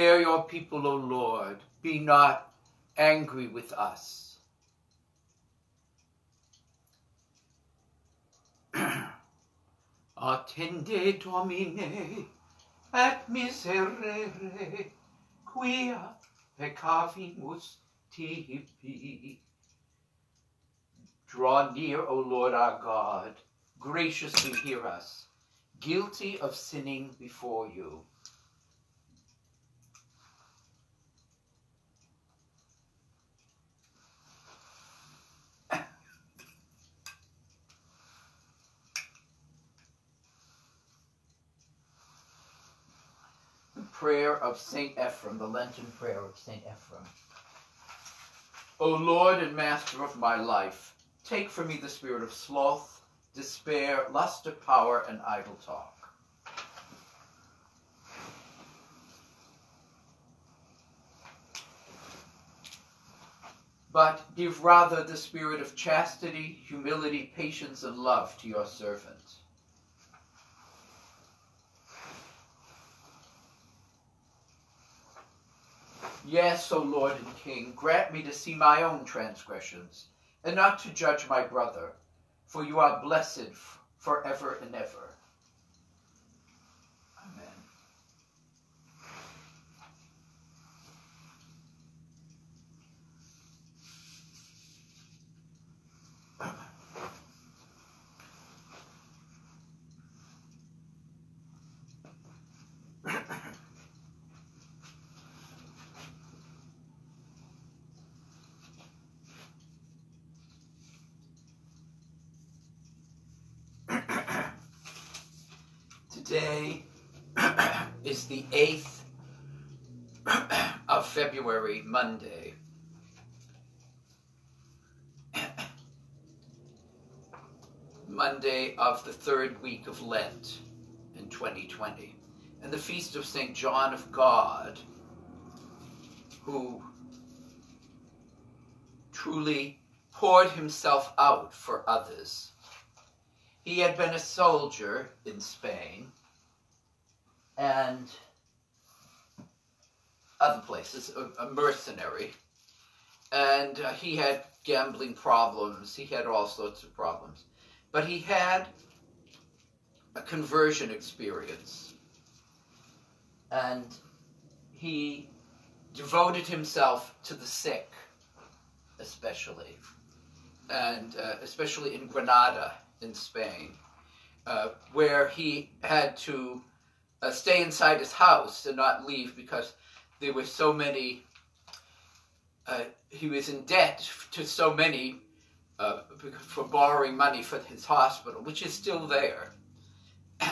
Spare your people, O Lord. Be not angry with us. Attende Domine et miserere quia peccavimus tibi. Draw near, O Lord our God, graciously hear us, guilty of sinning before you. Prayer of St. Ephrem, the Lenten prayer of St. Ephrem. O Lord and Master of my life, take from me the spirit of sloth, despair, lust of power, and idle talk. But give rather the spirit of chastity, humility, patience, and love to your servant Yes, O Lord and King, grant me to see my own transgressions, and not to judge my brother, for you are blessed for ever and ever. Today is the 8th of February, Monday. Monday of the third week of Lent in 2020. And the feast of St. John of God, who truly poured himself out for others. He had been a soldier in Spain and other places, a, a mercenary. And uh, he had gambling problems. He had all sorts of problems. But he had a conversion experience. And he devoted himself to the sick, especially. And uh, especially in Granada, in Spain, uh, where he had to uh, stay inside his house and not leave because there were so many. Uh, he was in debt to so many uh, for borrowing money for his hospital, which is still there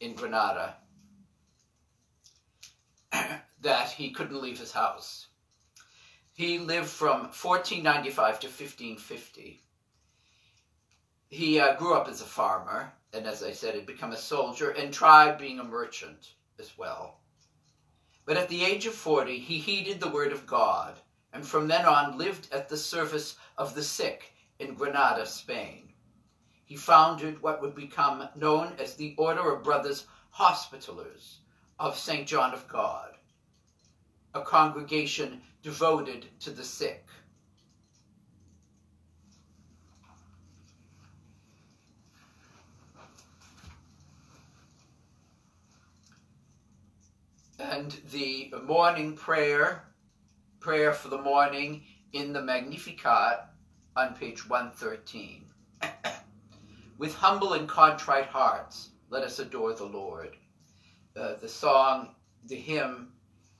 in Granada, that he couldn't leave his house. He lived from 1495 to 1550. He uh, grew up as a farmer and as I said, had become a soldier and tried being a merchant as well. But at the age of 40, he heeded the word of God, and from then on lived at the service of the sick in Granada, Spain. He founded what would become known as the Order of Brothers Hospitallers of St. John of God, a congregation devoted to the sick. And the morning prayer, prayer for the morning in the Magnificat on page 113. With humble and contrite hearts, let us adore the Lord. Uh, the song, the hymn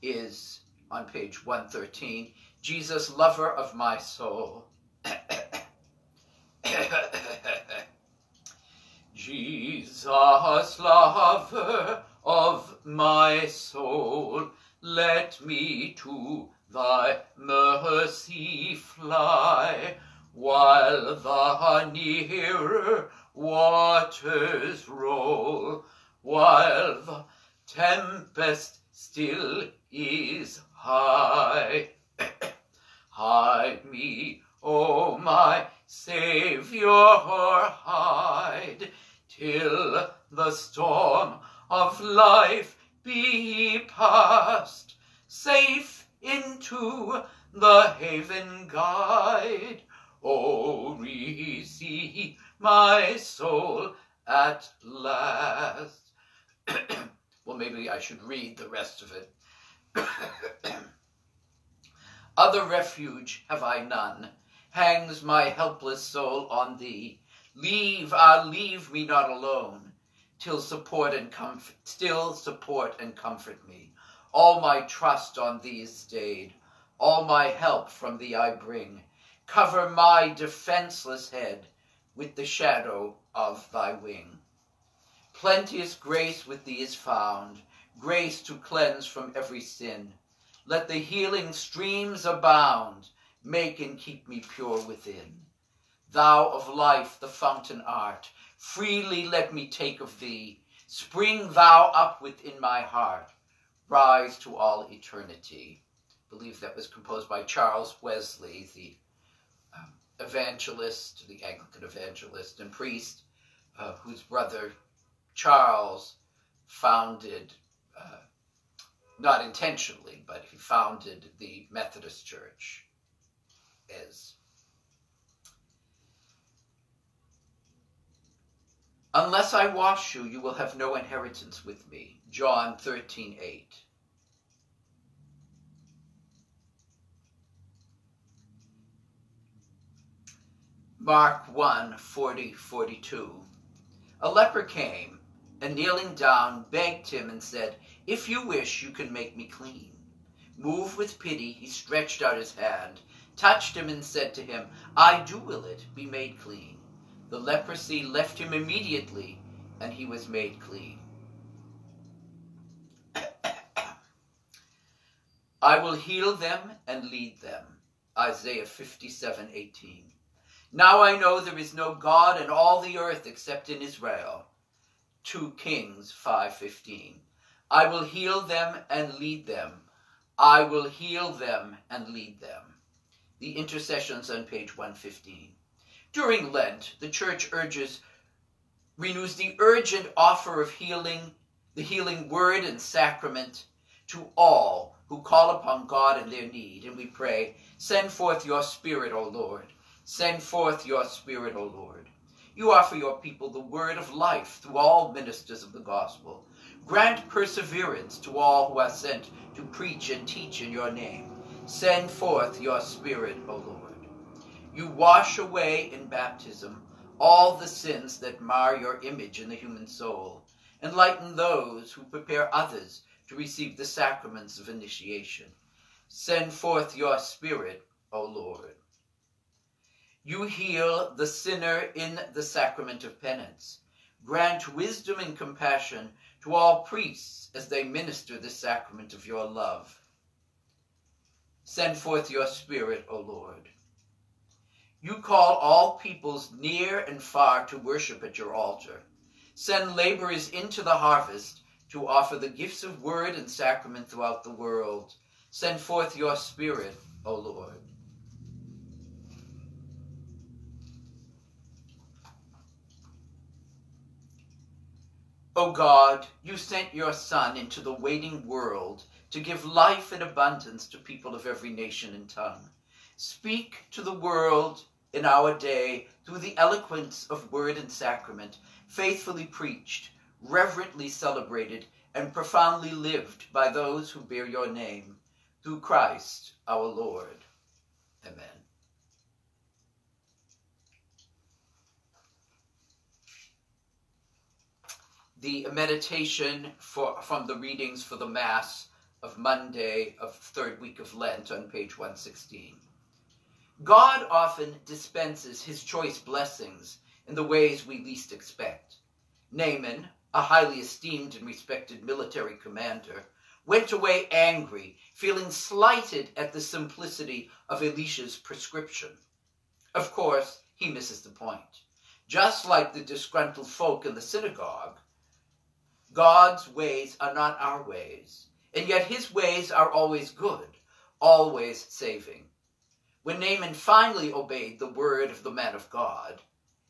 is on page 113. Jesus, lover of my soul. Jesus, lover of my soul, let me to thy mercy fly, while the nearer waters roll, while the tempest still is high. hide me, O my Saviour, hide, till the storm of life be passed safe into the haven guide. Oh, receive my soul at last. well, maybe I should read the rest of it. Other refuge have I none. Hangs my helpless soul on thee. Leave, ah, leave me not alone, till support and comfort, still support and comfort me. All my trust on thee is stayed. All my help from thee I bring. Cover my defenseless head with the shadow of thy wing. Plenteous grace with thee is found, grace to cleanse from every sin. Let the healing streams abound, make and keep me pure within. Thou of life the fountain art, freely let me take of thee. Spring thou up within my heart, rise to all eternity. I believe that was composed by Charles Wesley, the um, evangelist, the Anglican evangelist and priest, uh, whose brother Charles founded uh, not intentionally, but he founded the Methodist Church as Unless I wash you, you will have no inheritance with me. John 13, 8. Mark 1, 40, 42. A leper came and kneeling down begged him and said, if you wish, you can make me clean. Moved with pity, he stretched out his hand, touched him, and said to him, I do will it, be made clean. The leprosy left him immediately, and he was made clean. I will heal them and lead them. Isaiah 57, 18. Now I know there is no God in all the earth except in Israel. 2 Kings 5:15. I will heal them and lead them. I will heal them and lead them. The intercessions on page 115. During Lent, the church urges, renews the urgent offer of healing, the healing word and sacrament to all who call upon God in their need. And we pray, send forth your spirit, O Lord. Send forth your spirit, O Lord. You offer your people the word of life through all ministers of the gospel. Grant perseverance to all who are sent to preach and teach in your name. Send forth your Spirit, O Lord. You wash away in baptism all the sins that mar your image in the human soul. Enlighten those who prepare others to receive the sacraments of initiation. Send forth your Spirit, O Lord. You heal the sinner in the sacrament of penance. Grant wisdom and compassion to all priests as they minister the sacrament of your love. Send forth your Spirit, O Lord. You call all peoples near and far to worship at your altar. Send laborers into the harvest to offer the gifts of word and sacrament throughout the world. Send forth your Spirit, O Lord. O God, you sent your Son into the waiting world to give life in abundance to people of every nation and tongue. Speak to the world in our day through the eloquence of word and sacrament, faithfully preached, reverently celebrated, and profoundly lived by those who bear your name, through Christ our Lord. Amen. the meditation for, from the readings for the Mass of Monday of third week of Lent on page 116. God often dispenses his choice blessings in the ways we least expect. Naaman, a highly esteemed and respected military commander, went away angry, feeling slighted at the simplicity of Elisha's prescription. Of course, he misses the point. Just like the disgruntled folk in the synagogue, God's ways are not our ways, and yet his ways are always good, always saving. When Naaman finally obeyed the word of the man of God,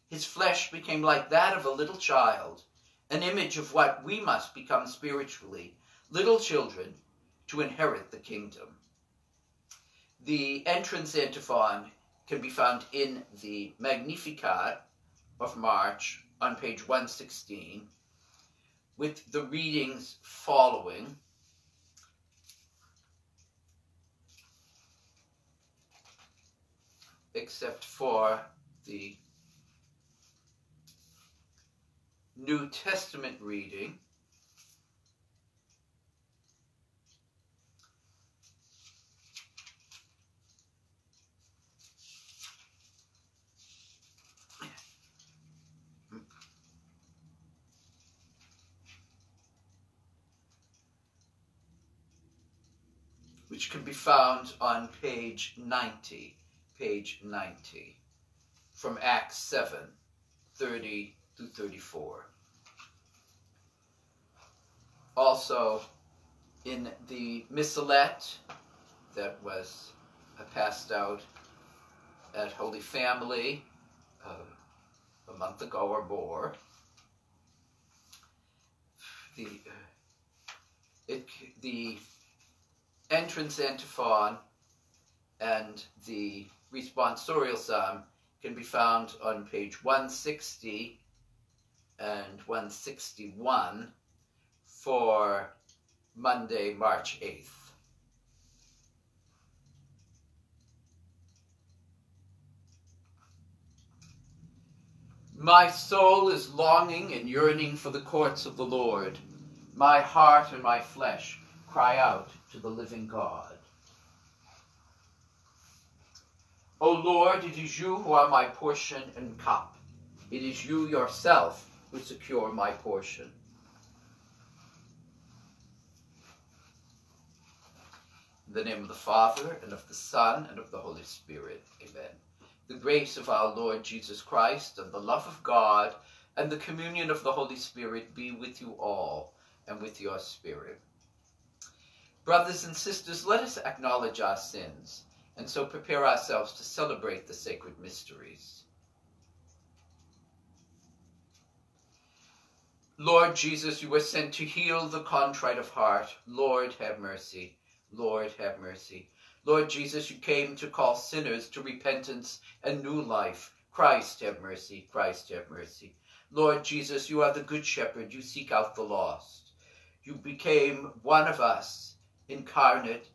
his flesh became like that of a little child, an image of what we must become spiritually, little children to inherit the kingdom. The entrance antiphon can be found in the Magnificat of March on page 116 with the readings following. Except for the New Testament reading. which can be found on page 90, page 90, from Acts 7, 30 to 34. Also, in the missalette that was passed out at Holy Family uh, a month ago or more, the, uh, it, the entrance antiphon and the responsorial psalm can be found on page 160 and 161 for Monday, March 8th. My soul is longing and yearning for the courts of the Lord. My heart and my flesh cry out to the living God. O Lord, it is you who are my portion and cup. It is you yourself who secure my portion. In the name of the Father, and of the Son, and of the Holy Spirit. Amen. The grace of our Lord Jesus Christ, and the love of God, and the communion of the Holy Spirit be with you all, and with your spirit. Brothers and sisters, let us acknowledge our sins and so prepare ourselves to celebrate the sacred mysteries. Lord Jesus, you were sent to heal the contrite of heart. Lord, have mercy. Lord, have mercy. Lord Jesus, you came to call sinners to repentance and new life. Christ, have mercy. Christ, have mercy. Lord Jesus, you are the good shepherd. You seek out the lost. You became one of us incarnate,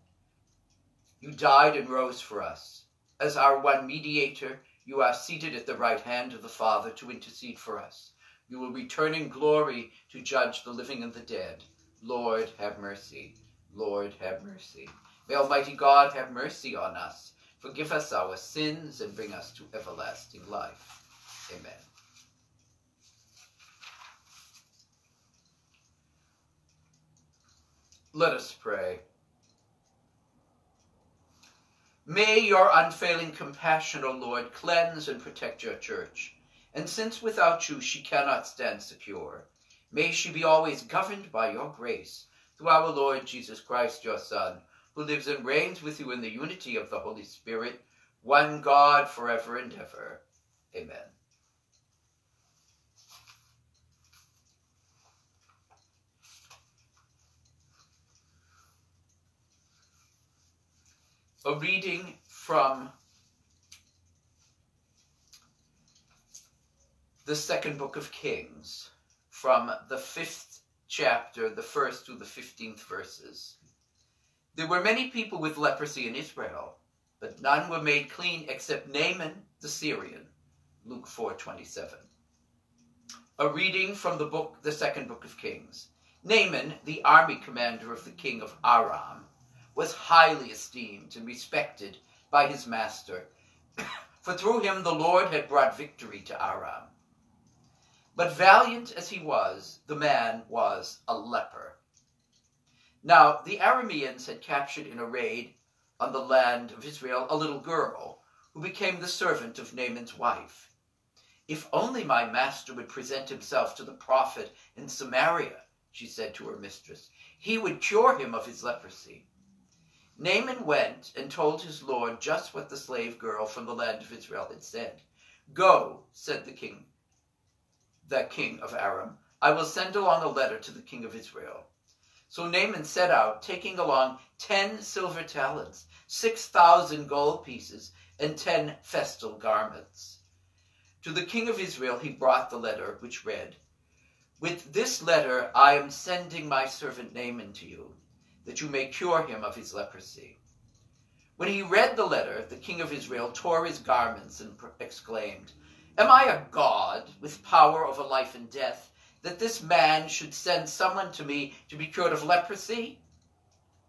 you died and rose for us. As our one mediator, you are seated at the right hand of the Father to intercede for us. You will return in glory to judge the living and the dead. Lord, have mercy. Lord, have mercy. May Almighty God have mercy on us, forgive us our sins, and bring us to everlasting life. Amen. Let us pray. May your unfailing compassion, O Lord, cleanse and protect your church. And since without you she cannot stand secure, may she be always governed by your grace, through our Lord Jesus Christ, your Son, who lives and reigns with you in the unity of the Holy Spirit, one God forever and ever. Amen. A reading from the second book of Kings, from the fifth chapter, the first to the fifteenth verses. There were many people with leprosy in Israel, but none were made clean except Naaman the Syrian. Luke 4:27. A reading from the book, the second book of Kings. Naaman, the army commander of the king of Aram, was highly esteemed and respected by his master, for through him the Lord had brought victory to Aram. But valiant as he was, the man was a leper. Now the Arameans had captured in a raid on the land of Israel a little girl who became the servant of Naaman's wife. If only my master would present himself to the prophet in Samaria, she said to her mistress, he would cure him of his leprosy. Naaman went and told his lord just what the slave girl from the land of Israel had said. Go, said the king, the king of Aram, I will send along a letter to the king of Israel. So Naaman set out, taking along ten silver talents, six thousand gold pieces, and ten festal garments. To the king of Israel he brought the letter, which read, With this letter I am sending my servant Naaman to you, that you may cure him of his leprosy. When he read the letter, the king of Israel tore his garments and exclaimed, Am I a god with power over life and death? that this man should send someone to me to be cured of leprosy?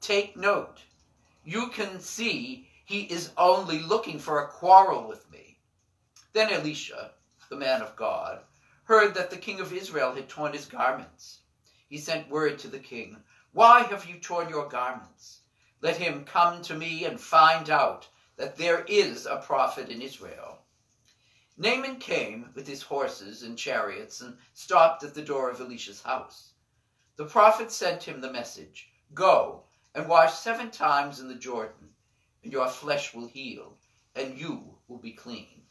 Take note. You can see he is only looking for a quarrel with me. Then Elisha, the man of God, heard that the king of Israel had torn his garments. He sent word to the king, Why have you torn your garments? Let him come to me and find out that there is a prophet in Israel. Naaman came with his horses and chariots and stopped at the door of Elisha's house. The prophet sent him the message Go and wash seven times in the Jordan, and your flesh will heal, and you will be clean.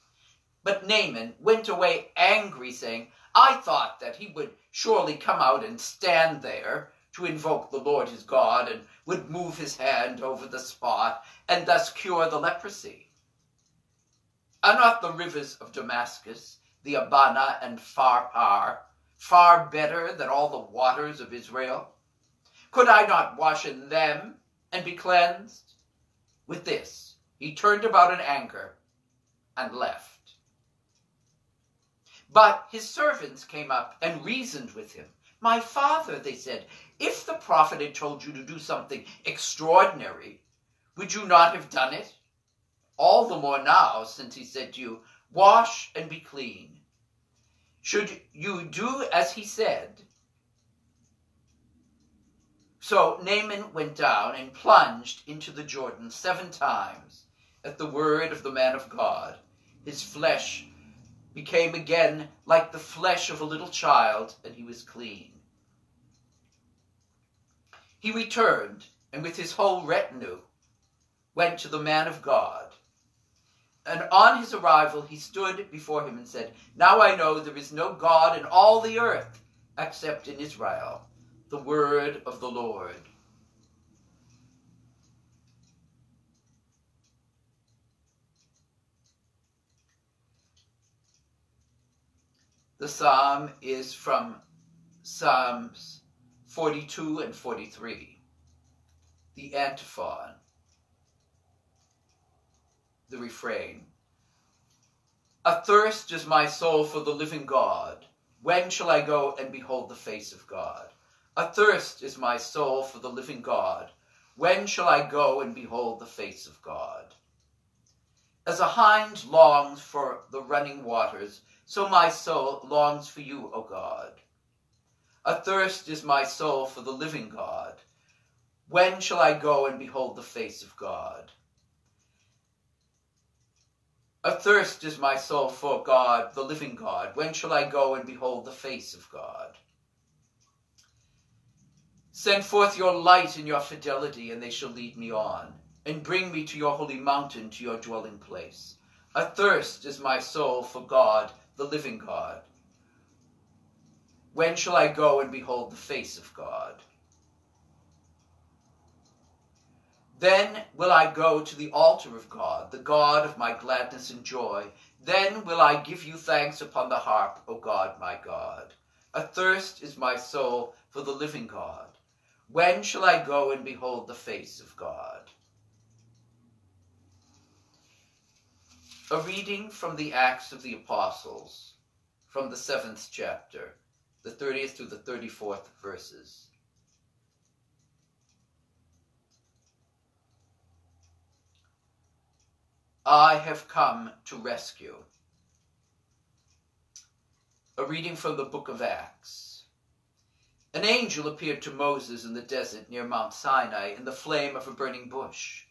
But Naaman went away angry, saying, I thought that he would surely come out and stand there to invoke the Lord his God, and would move his hand over the spot, and thus cure the leprosy. Are not the rivers of Damascus, the Abana and Pharpar, far better than all the waters of Israel? Could I not wash in them and be cleansed? With this, he turned about in anger and left. But his servants came up and reasoned with him. My father, they said, if the prophet had told you to do something extraordinary, would you not have done it? all the more now since he said to you, Wash and be clean. Should you do as he said? So Naaman went down and plunged into the Jordan seven times at the word of the man of God. His flesh became again like the flesh of a little child, and he was clean. He returned, and with his whole retinue went to the man of God and on his arrival, he stood before him and said, Now I know there is no God in all the earth except in Israel, the word of the Lord. The psalm is from Psalms 42 and 43, the antiphon the refrain. Athirst is my soul for the living God. When shall I go and behold the face of God? Athirst is my soul for the living God. When shall I go and behold the face of God? As a hind longs for the running waters, so my soul longs for you, O God. Athirst is my soul for the living God. When shall I go and behold the face of God? Athirst is my soul for God, the living God. When shall I go and behold the face of God? Send forth your light and your fidelity, and they shall lead me on, and bring me to your holy mountain, to your dwelling place. Athirst is my soul for God, the living God. When shall I go and behold the face of God? Then will I go to the altar of God, the God of my gladness and joy. Then will I give you thanks upon the harp, O God, my God. Athirst is my soul for the living God. When shall I go and behold the face of God? A reading from the Acts of the Apostles, from the seventh chapter, the 30th to the 34th verses. I have come to rescue. A reading from the book of Acts. An angel appeared to Moses in the desert near Mount Sinai in the flame of a burning bush.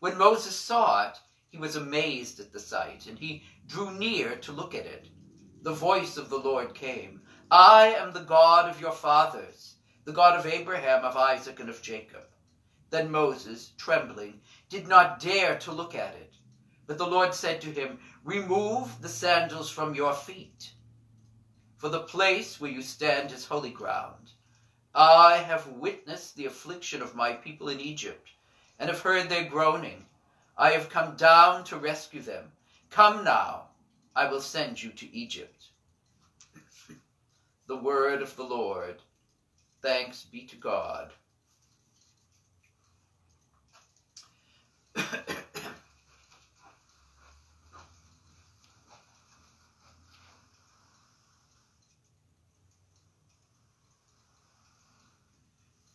When Moses saw it, he was amazed at the sight, and he drew near to look at it. The voice of the Lord came, I am the God of your fathers, the God of Abraham, of Isaac, and of Jacob. Then Moses, trembling, did not dare to look at it. But the Lord said to him, Remove the sandals from your feet, for the place where you stand is holy ground. I have witnessed the affliction of my people in Egypt, and have heard their groaning. I have come down to rescue them. Come now, I will send you to Egypt. The word of the Lord. Thanks be to God.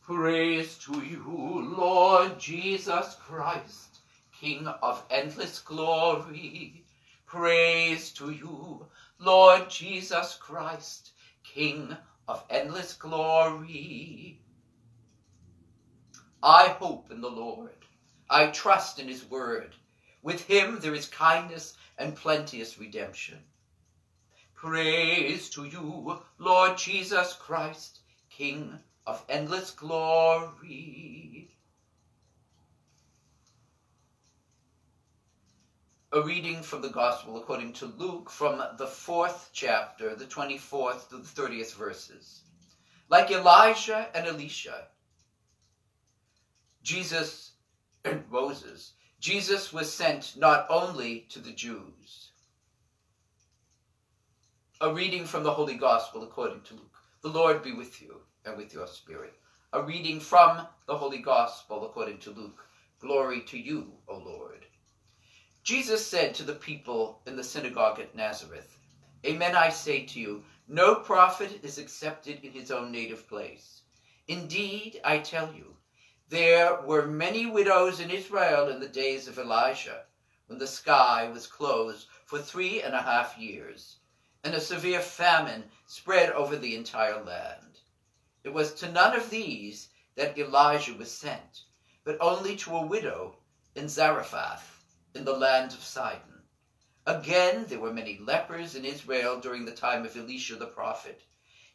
Praise to you, Lord Jesus Christ, King of endless glory. Praise to you, Lord Jesus Christ, King of endless glory. I hope in the Lord. I trust in his word. With him there is kindness and plenteous redemption. Praise to you, Lord Jesus Christ, King of endless glory. A reading from the Gospel according to Luke from the fourth chapter, the 24th to the 30th verses. Like Elijah and Elisha, Jesus and Moses, Jesus was sent not only to the Jews. A reading from the Holy Gospel according to Luke. The Lord be with you and with your spirit. A reading from the Holy Gospel according to Luke. Glory to you, O Lord. Jesus said to the people in the synagogue at Nazareth, Amen, I say to you, no prophet is accepted in his own native place. Indeed, I tell you, there were many widows in Israel in the days of Elijah, when the sky was closed for three and a half years, and a severe famine spread over the entire land. It was to none of these that Elijah was sent, but only to a widow in Zarephath, in the land of Sidon. Again, there were many lepers in Israel during the time of Elisha the prophet,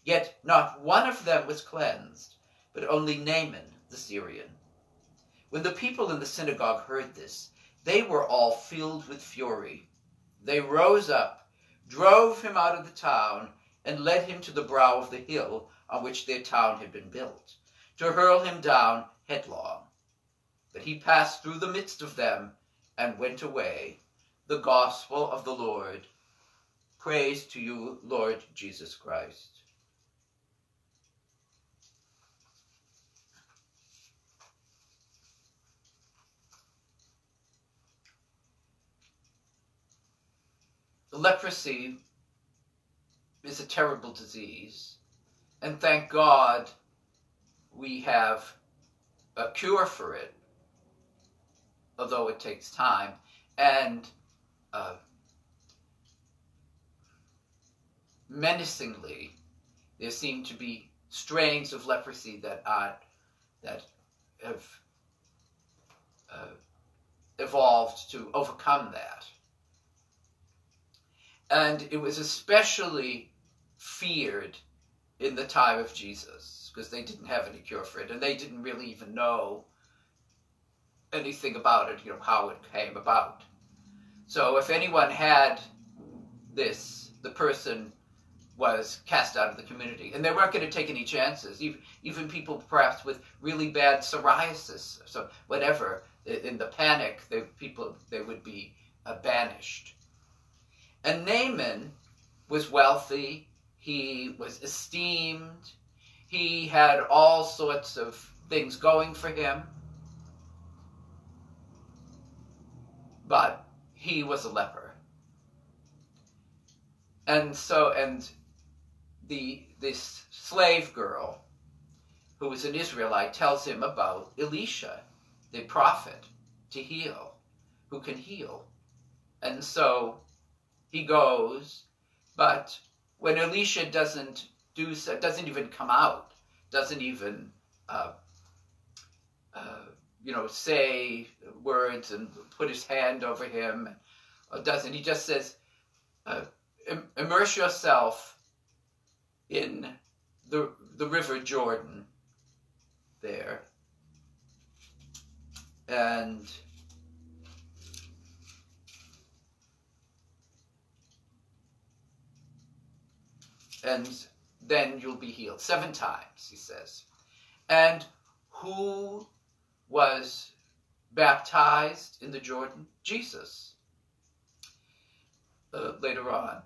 yet not one of them was cleansed, but only Naaman the Syrian. When the people in the synagogue heard this, they were all filled with fury. They rose up, drove him out of the town, and led him to the brow of the hill on which their town had been built, to hurl him down headlong. But he passed through the midst of them and went away. The gospel of the Lord. Praise to you, Lord Jesus Christ. Leprosy is a terrible disease and thank God we have a cure for it, although it takes time. And uh, menacingly, there seem to be strains of leprosy that are that have uh, evolved to overcome that. And it was especially feared in the time of Jesus because they didn't have any cure for it and they didn't really even know anything about it, you know, how it came about. So if anyone had this, the person was cast out of the community. And they weren't going to take any chances. Even, even people perhaps with really bad psoriasis, so whatever, in the panic, they, people, they would be uh, banished. And Naaman was wealthy he was esteemed. He had all sorts of things going for him. But he was a leper. And so, and the this slave girl who was an Israelite tells him about Elisha, the prophet, to heal, who can heal. And so he goes, but when Elisha doesn't do so, doesn't even come out, doesn't even, uh, you know, say words and put his hand over him, or doesn't. He just says, uh, immerse yourself in the, the river Jordan there. And and then you'll be healed. Seven times, he says. And who was baptized in the Jordan? Jesus. Uh, later on.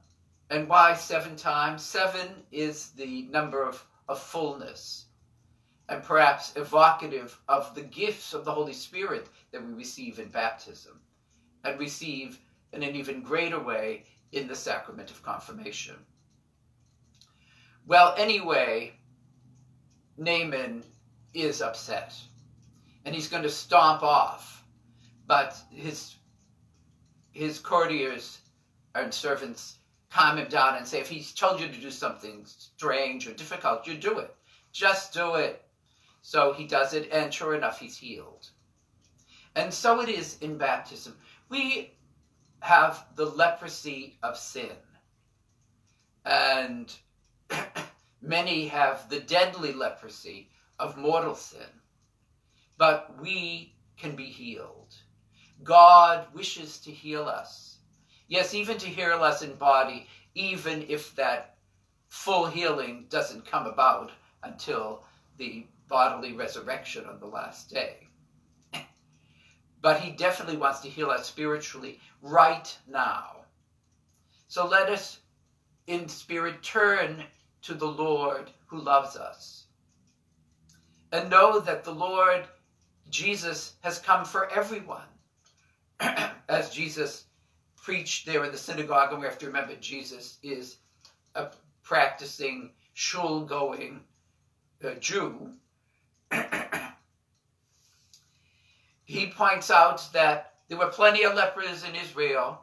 And why seven times? Seven is the number of, of fullness and perhaps evocative of the gifts of the Holy Spirit that we receive in baptism and receive in an even greater way in the sacrament of confirmation. Well, anyway, Naaman is upset and he's going to stomp off, but his his courtiers and servants calm him down and say, if he's told you to do something strange or difficult, you do it. Just do it. So he does it, and sure enough, he's healed. And so it is in baptism. We have the leprosy of sin. And many have the deadly leprosy of mortal sin. But we can be healed. God wishes to heal us. Yes, even to heal us in body, even if that full healing doesn't come about until the bodily resurrection on the last day. but he definitely wants to heal us spiritually right now. So let us, in spirit, turn to the Lord who loves us. And know that the Lord Jesus has come for everyone. As Jesus preached there in the synagogue, and we have to remember Jesus is a practicing, shul going uh, Jew. he points out that there were plenty of lepers in Israel,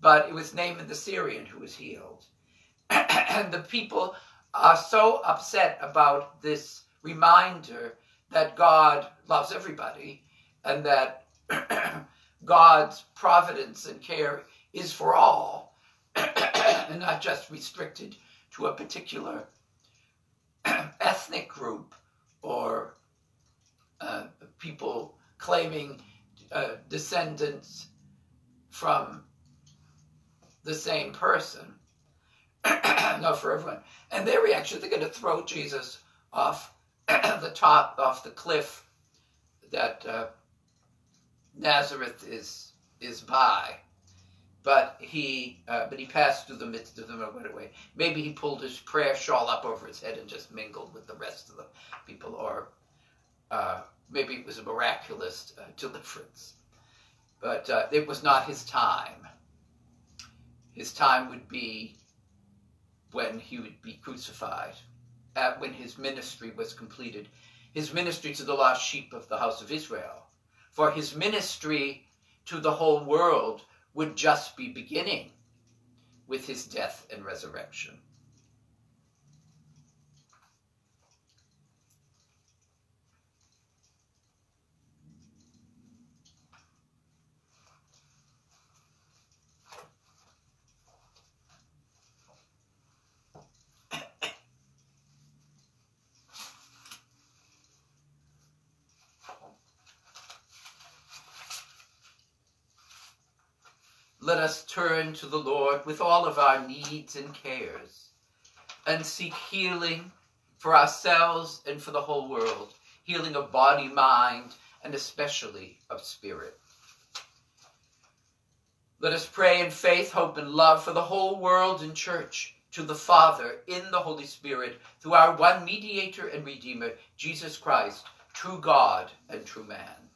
but it was Naaman the Syrian who was healed. and the people are so upset about this reminder that God loves everybody and that God's providence and care is for all and not just restricted to a particular ethnic group or uh, people claiming uh, descendants from the same person. no, for everyone. And their reaction, they're going to throw Jesus off the top, off the cliff that uh, Nazareth is is by. But he, uh, but he passed through the midst of them and went away. Maybe he pulled his prayer shawl up over his head and just mingled with the rest of the people, or uh, maybe it was a miraculous uh, deliverance. But uh, it was not his time. His time would be when he would be crucified, at when his ministry was completed, his ministry to the lost sheep of the house of Israel. For his ministry to the whole world would just be beginning with his death and resurrection. Let us turn to the Lord with all of our needs and cares and seek healing for ourselves and for the whole world, healing of body, mind, and especially of spirit. Let us pray in faith, hope, and love for the whole world and church, to the Father, in the Holy Spirit, through our one mediator and Redeemer, Jesus Christ, true God and true man.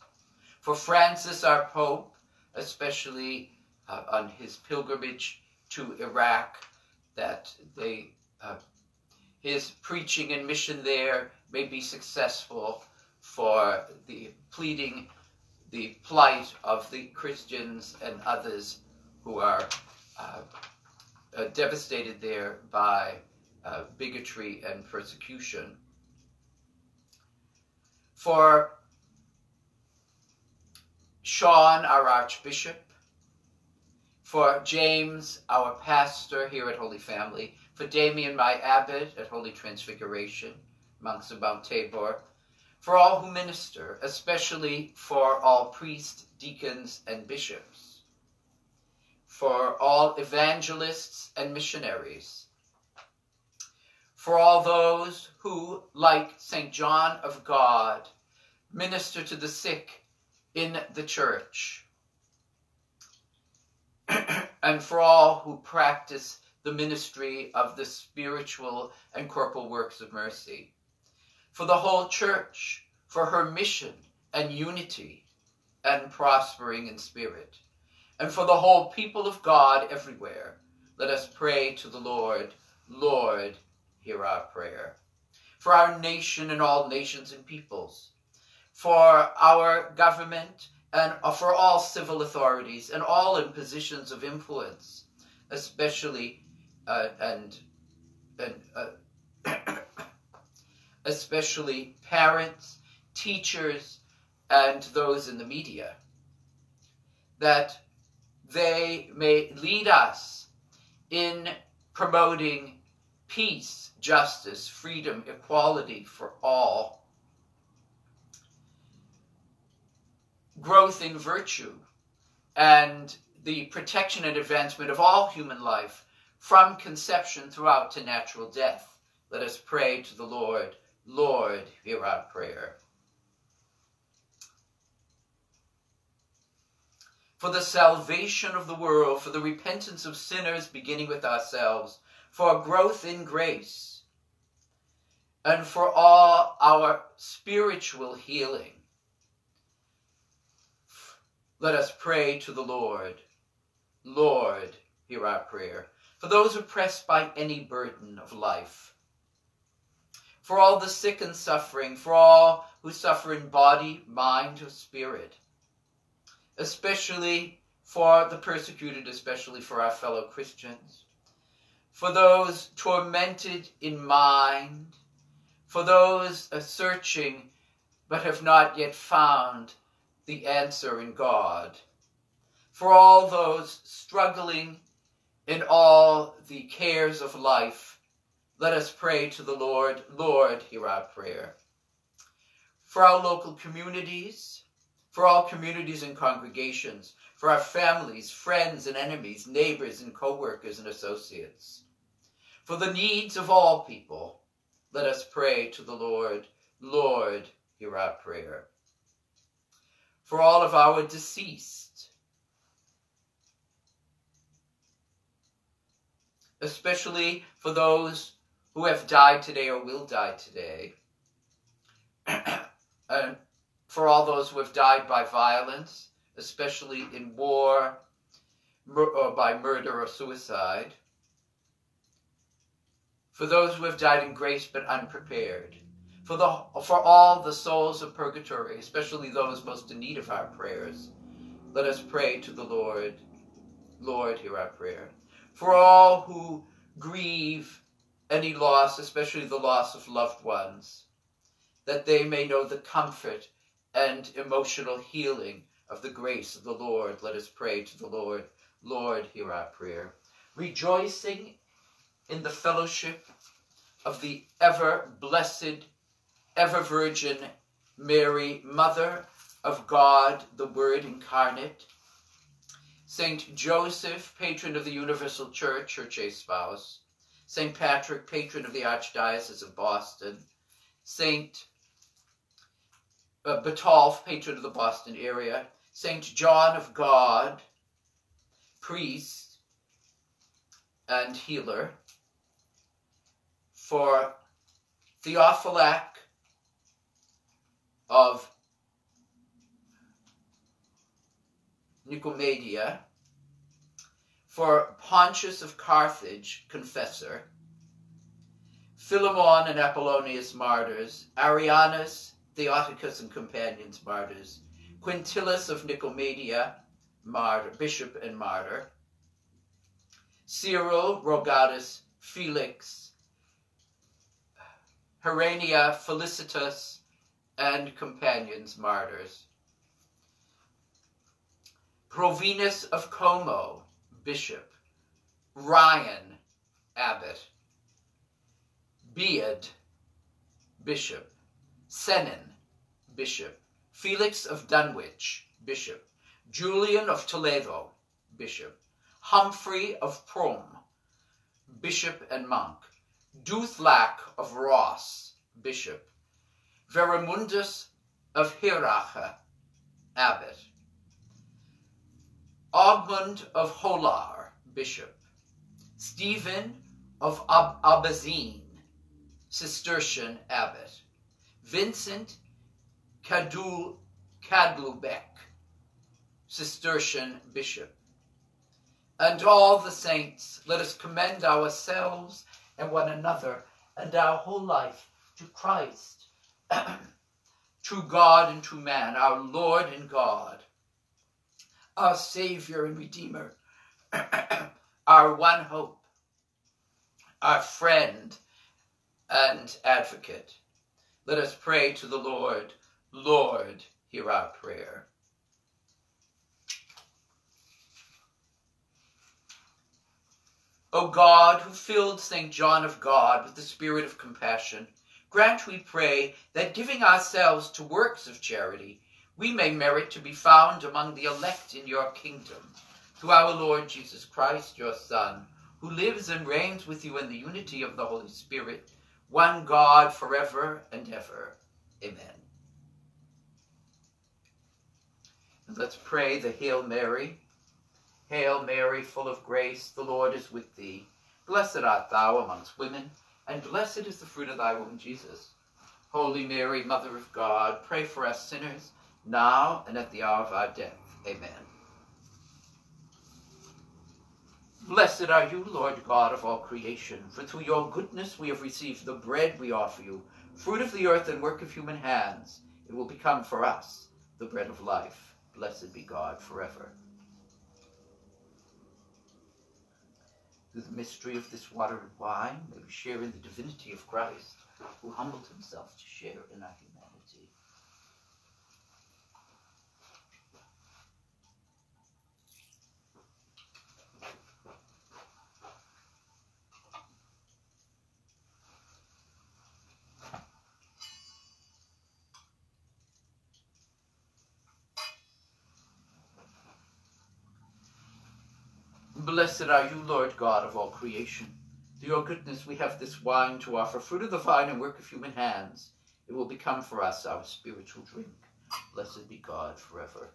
For Francis, our Pope, especially uh, on his pilgrimage to Iraq, that they, uh, his preaching and mission there may be successful for the pleading the plight of the Christians and others who are uh, uh devastated there by uh, bigotry and persecution. For Sean, our Archbishop, for James, our pastor here at Holy Family, for Damien, my abbot at Holy Transfiguration, monks of Mount Tabor, for all who minister, especially for all priests, deacons, and bishops, for all evangelists and missionaries, for all those who, like St. John of God, minister to the sick in the church, and for all who practice the ministry of the spiritual and corporal works of mercy, for the whole church, for her mission and unity and prospering in spirit, and for the whole people of God everywhere. Let us pray to the Lord. Lord, hear our prayer. For our nation and all nations and peoples, for our government and for all civil authorities and all in positions of influence, especially uh, and and uh, especially parents, teachers, and those in the media, that they may lead us in promoting peace, justice, freedom, equality for all, growth in virtue, and the protection and advancement of all human life from conception throughout to natural death. Let us pray to the Lord. Lord, hear our prayer. For the salvation of the world, for the repentance of sinners, beginning with ourselves, for growth in grace, and for all our spiritual healing. Let us pray to the Lord. Lord, hear our prayer. For those oppressed by any burden of life, for all the sick and suffering, for all who suffer in body, mind, or spirit, especially for the persecuted, especially for our fellow Christians, for those tormented in mind, for those searching but have not yet found the answer in God, for all those struggling in all the cares of life, let us pray to the Lord. Lord, hear our prayer. For our local communities, for all communities and congregations, for our families, friends and enemies, neighbors and co-workers and associates. For the needs of all people, let us pray to the Lord. Lord, hear our prayer. For all of our deceased, especially for those who have died today or will die today, and for all those who have died by violence, especially in war or by murder or suicide, for those who have died in grace but unprepared, for, the, for all the souls of purgatory, especially those most in need of our prayers, let us pray to the Lord. Lord, hear our prayer. For all who grieve any loss, especially the loss of loved ones, that they may know the comfort and emotional healing of the grace of the Lord. Let us pray to the Lord. Lord, hear our prayer. Rejoicing in the fellowship of the ever blessed, ever virgin Mary, Mother of God, the Word incarnate, Saint Joseph, patron of the Universal Church, her chaste spouse, Saint Patrick, patron of the Archdiocese of Boston, Saint uh, Botolph, patron of the Boston area, Saint John of God, priest and healer, for Theophylact of Nicomedia, for Pontius of Carthage, confessor, Philemon and Apollonius, martyrs, Arianus, Theoticus and companions, martyrs, Quintillus of Nicomedia, martyr, bishop and martyr, Cyril, Rogatus, Felix, Herenia, Felicitas, and companions, martyrs. Provinus of Como, bishop. Ryan, abbot. Bede, bishop. Senan, bishop. Felix of Dunwich, bishop. Julian of Toledo, bishop. Humphrey of Prum, bishop and monk. Duthac of Ross, bishop, Veramundus of Hiracha, abbot, Ogmund of Holar, bishop, Stephen of Ab- Abazine, Cistercian abbot, Vincent Cadul Kadlubek, Cistercian bishop, and all the saints, let us commend ourselves and one another and our whole life to Christ, true God and true man, our Lord and God, our Savior and Redeemer, our one hope, our friend and advocate. Let us pray to the Lord. Lord, hear our prayer. O God, who filled St. John of God with the spirit of compassion, grant, we pray, that giving ourselves to works of charity, we may merit to be found among the elect in your kingdom. Through our Lord Jesus Christ, your Son, who lives and reigns with you in the unity of the Holy Spirit, one God forever and ever. Amen. And let's pray the Hail Mary. Hail Mary, full of grace, the Lord is with thee. Blessed art thou amongst women, and blessed is the fruit of thy womb, Jesus. Holy Mary, Mother of God, pray for us sinners, now and at the hour of our death. Amen. Blessed are you, Lord God of all creation, for through your goodness we have received the bread we offer you, fruit of the earth and work of human hands. It will become for us the bread of life. Blessed be God forever. Through the mystery of this water and wine, may we share in the divinity of Christ, who humbled himself to share in our humanity. Blessed are you, Lord God of all creation. Through your goodness we have this wine to offer, fruit of the vine and work of human hands. It will become for us our spiritual drink. Blessed be God forever.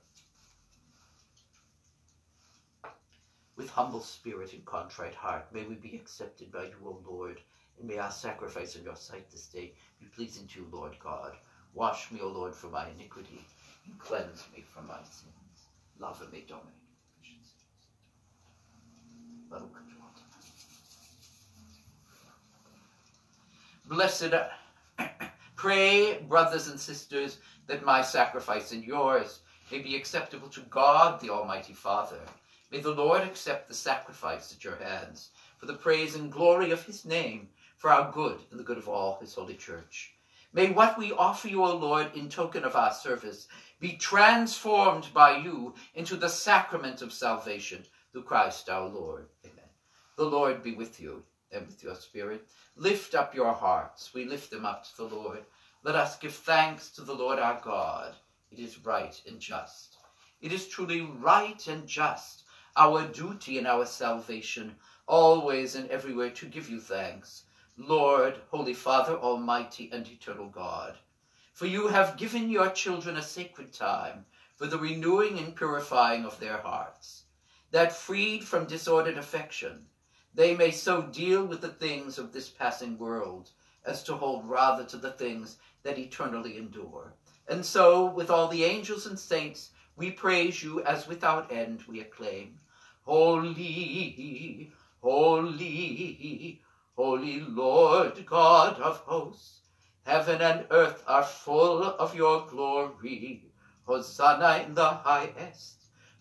With humble spirit and contrite heart, may we be accepted by you, O Lord, and may our sacrifice in your sight this day be pleasing to you, Lord God. Wash me, O Lord, from my iniquity, and cleanse me from my sins. Love me, Domine. Blessed, pray, brothers and sisters, that my sacrifice and yours may be acceptable to God, the Almighty Father. May the Lord accept the sacrifice at your hands for the praise and glory of his name, for our good and the good of all his holy church. May what we offer you, O Lord, in token of our service, be transformed by you into the sacrament of salvation through Christ our Lord. Amen. The Lord be with you and with your spirit. Lift up your hearts. We lift them up to the Lord. Let us give thanks to the Lord our God. It is right and just. It is truly right and just, our duty and our salvation, always and everywhere to give you thanks. Lord, Holy Father, Almighty and Eternal God, for you have given your children a sacred time for the renewing and purifying of their hearts, that freed from disordered affection, they may so deal with the things of this passing world as to hold rather to the things that eternally endure. And so, with all the angels and saints, we praise you as without end we acclaim. Holy, holy, holy Lord God of hosts, heaven and earth are full of your glory. Hosanna in the highest.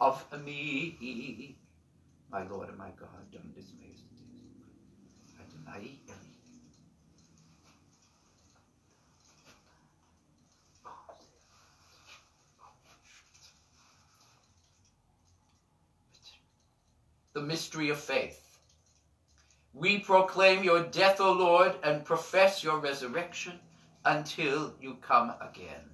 of me. My Lord and my God, don't dismay. Adonai Eli. The mystery of faith. We proclaim your death, O Lord, and profess your resurrection until you come again.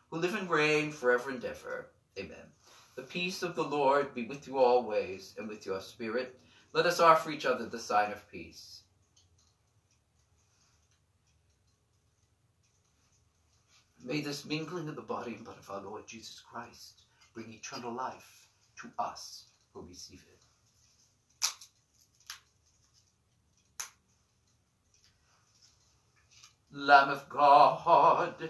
who live and reign forever and ever. Amen. The peace of the Lord be with you always, and with your spirit. Let us offer each other the sign of peace. May this mingling of the body and blood of our Lord Jesus Christ bring eternal life to us who receive it. Lamb of God,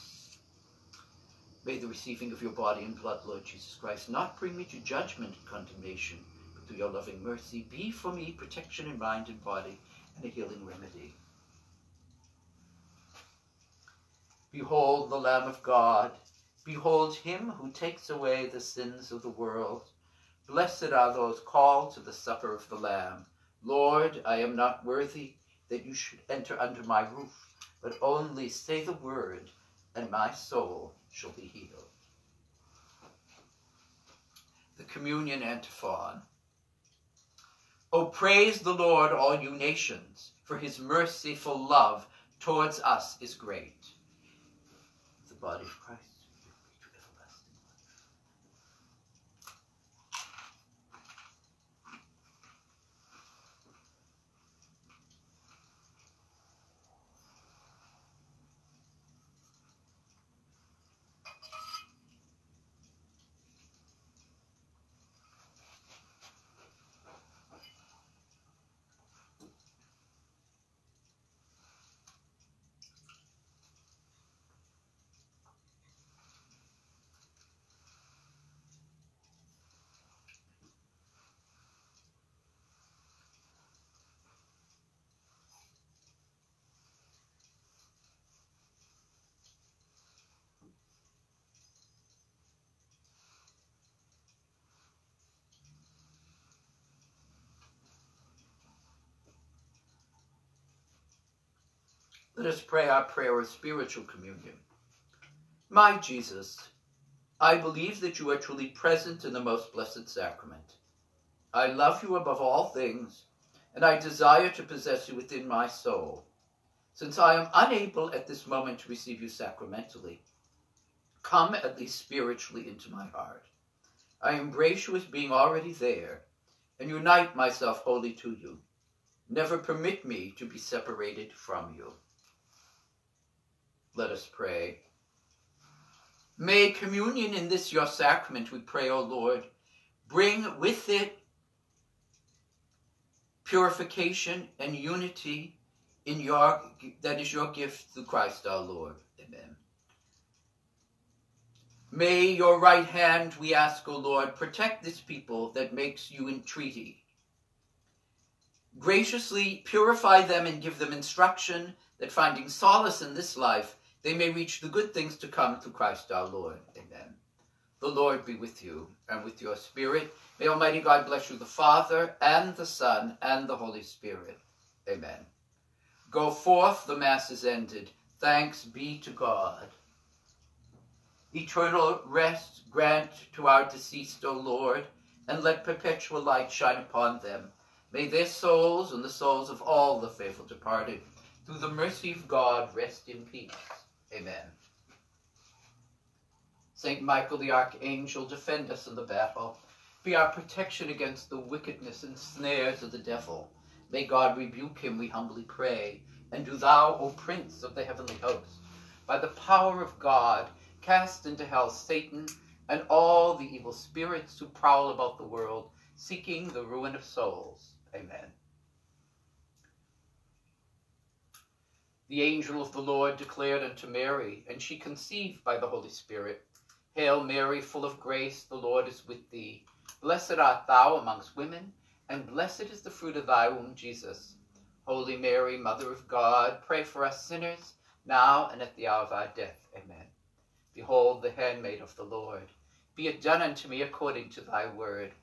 May the receiving of your body and blood, Lord Jesus Christ, not bring me to judgment and condemnation, but through your loving mercy, be for me protection in mind and body and a healing remedy. Behold the Lamb of God. Behold him who takes away the sins of the world. Blessed are those called to the supper of the Lamb. Lord, I am not worthy that you should enter under my roof, but only say the word, and my soul shall be healed. The Communion Antiphon. O praise the Lord, all you nations, for his merciful love towards us is great. The body of Christ. Let us pray our prayer of spiritual communion. My Jesus, I believe that you are truly present in the most blessed sacrament. I love you above all things, and I desire to possess you within my soul. Since I am unable at this moment to receive you sacramentally, come at least spiritually into my heart. I embrace you as being already there, and unite myself wholly to you. Never permit me to be separated from you. Let us pray. May communion in this your sacrament, we pray, O Lord, bring with it purification and unity in your that is your gift through Christ our Lord. Amen. May your right hand, we ask, O Lord, protect this people that makes you entreaty. Graciously purify them and give them instruction that finding solace in this life, they may reach the good things to come through Christ our Lord. Amen. The Lord be with you and with your spirit. May Almighty God bless you, the Father, and the Son, and the Holy Spirit. Amen. Go forth, the Mass is ended. Thanks be to God. Eternal rest grant to our deceased, O Lord, and let perpetual light shine upon them. May their souls and the souls of all the faithful departed, through the mercy of God, rest in peace. Amen. Saint Michael the Archangel, defend us in the battle. Be our protection against the wickedness and snares of the devil. May God rebuke him, we humbly pray. And do thou, O Prince of the heavenly host, by the power of God, cast into hell Satan and all the evil spirits who prowl about the world, seeking the ruin of souls. Amen. The angel of the Lord declared unto Mary, and she conceived by the Holy Spirit. Hail Mary, full of grace, the Lord is with thee. Blessed art thou amongst women, and blessed is the fruit of thy womb, Jesus. Holy Mary, Mother of God, pray for us sinners, now and at the hour of our death. Amen. Behold the handmaid of the Lord. Be it done unto me according to thy word.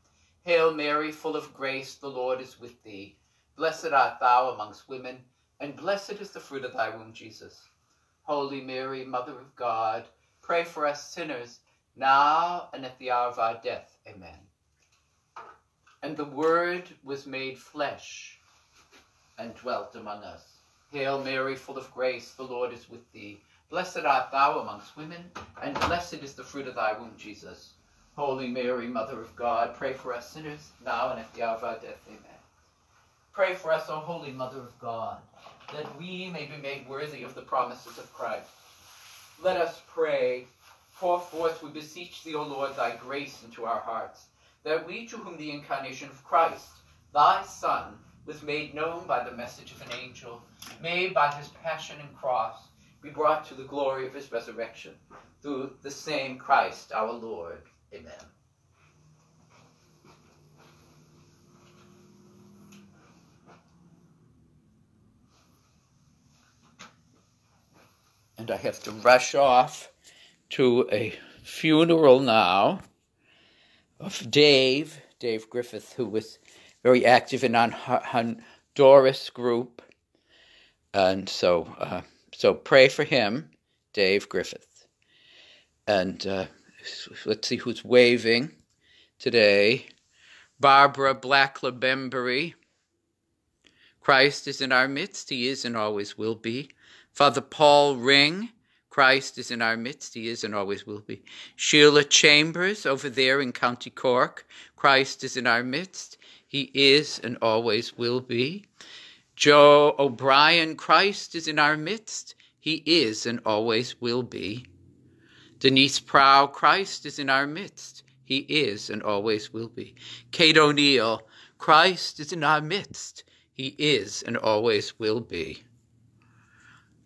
Hail Mary, full of grace, the Lord is with thee. Blessed art thou amongst women, and blessed is the fruit of thy womb, Jesus. Holy Mary, Mother of God, pray for us sinners, now and at the hour of our death. Amen. And the Word was made flesh and dwelt among us. Hail Mary, full of grace, the Lord is with thee. Blessed art thou amongst women, and blessed is the fruit of thy womb, Jesus. Holy Mary, Mother of God, pray for us sinners, now and at the hour of our death. Amen. Pray for us, O Holy Mother of God that we may be made worthy of the promises of Christ. Let us pray. Pour forth, we beseech thee, O Lord, thy grace into our hearts, that we to whom the incarnation of Christ, thy Son, was made known by the message of an angel, may by his passion and cross be brought to the glory of his resurrection, through the same Christ our Lord. Amen. And I have to rush off to a funeral now of Dave, Dave Griffith, who was very active in our Honduras group. And so, uh, so pray for him, Dave Griffith. And uh, let's see who's waving today. Barbara Blacklabembury. Christ is in our midst. He is and always will be. Father Paul Ring. Christ is in our midst. He is and always will be. Sheila Chambers over there in County Cork. Christ is in our midst. He is and always will be. Joe O'Brien, Christ is in our midst. He is and always will be. Denise Prow, Christ is in our midst. He is and always will be. Kate O'Neill, Christ is in our midst. He is and always will be.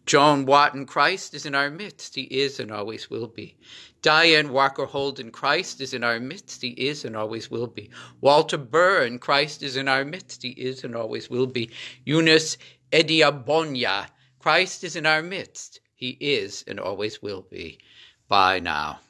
Joan Watton, Christ is in our midst. He is and always will be. Diane Walker Holden, Christ is in our midst. He is and always will be. Walter Byrne, Christ is in our midst. He is and always will be. Eunice Ediabonya, Christ is in our midst. He is and always will be. Bye now.